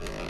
Yeah.